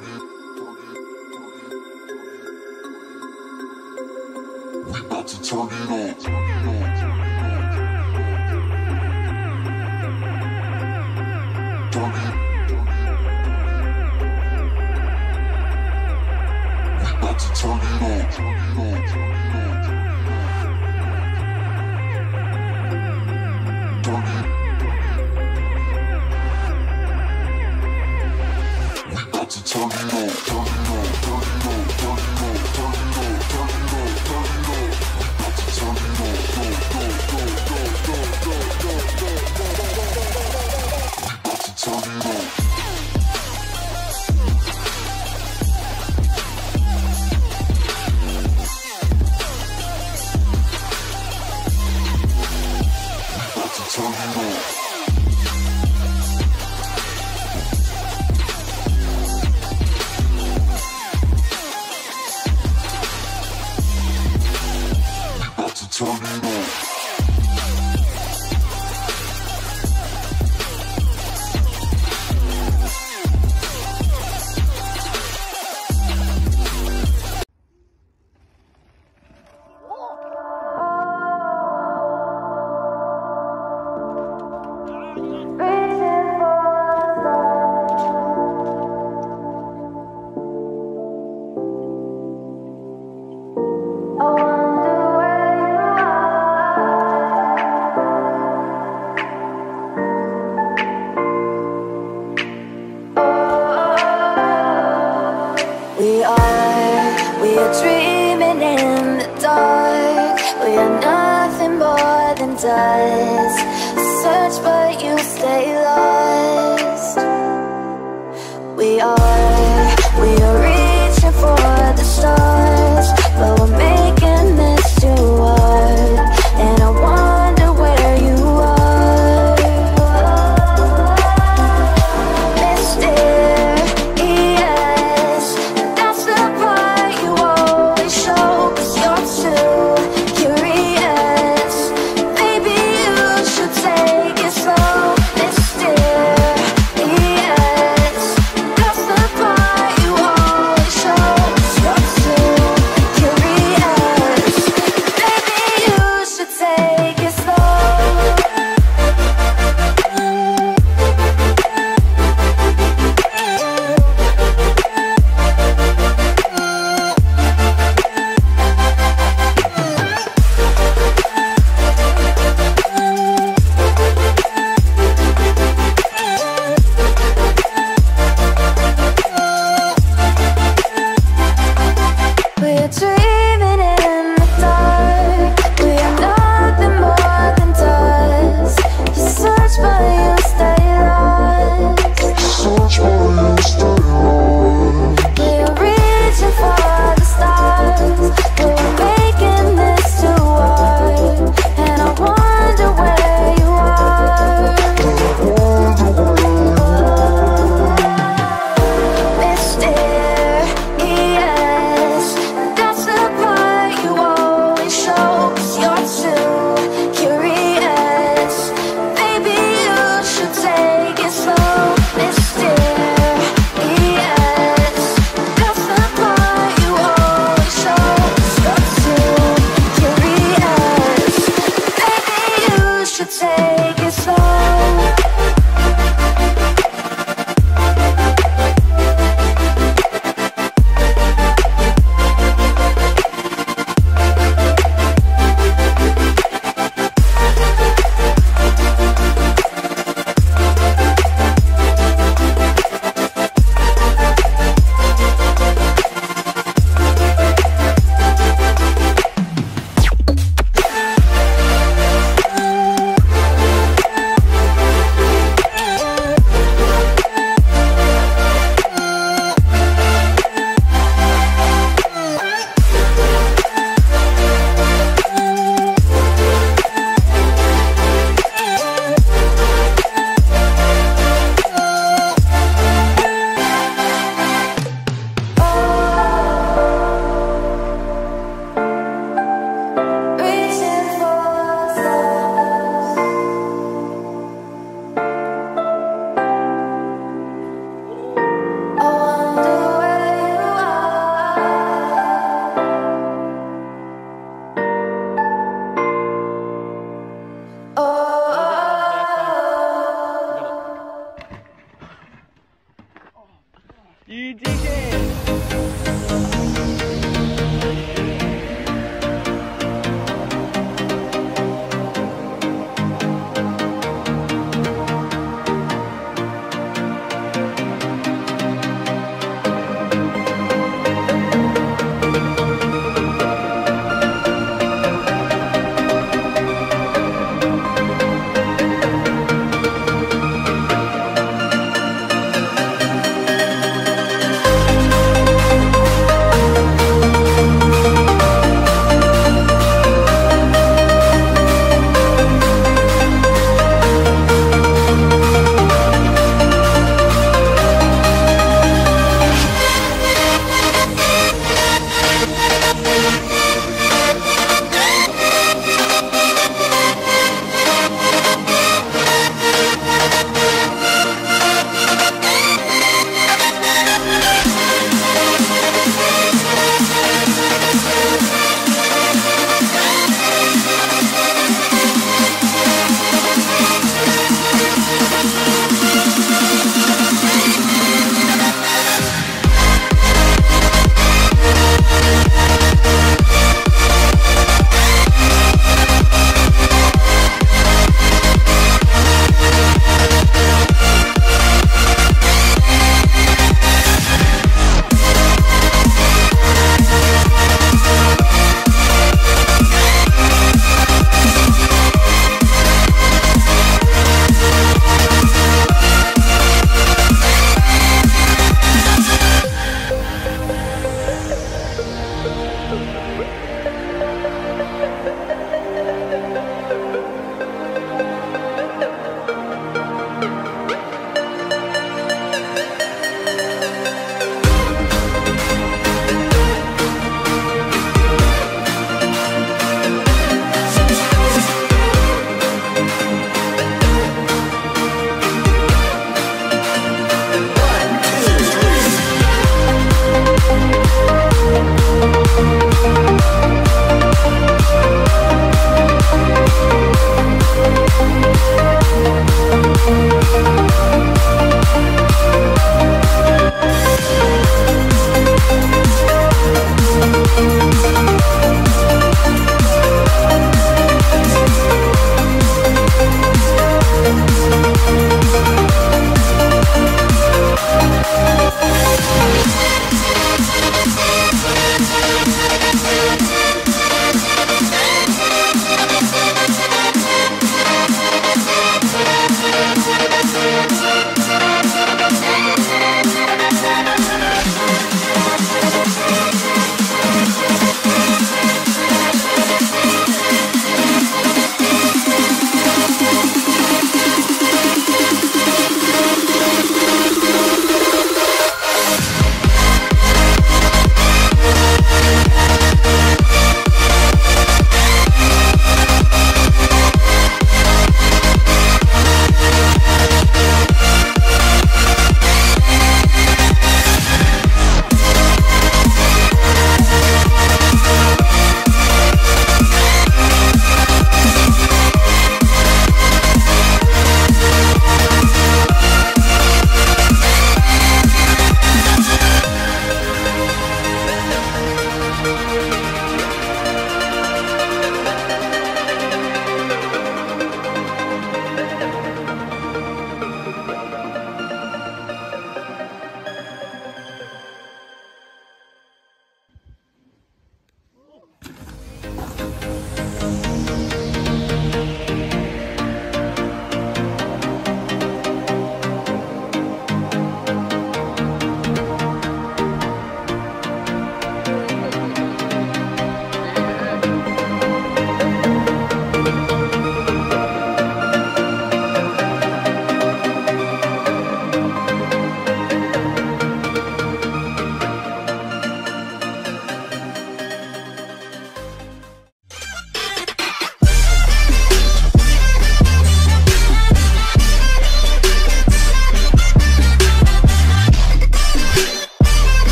turn it up. We about to turn it on.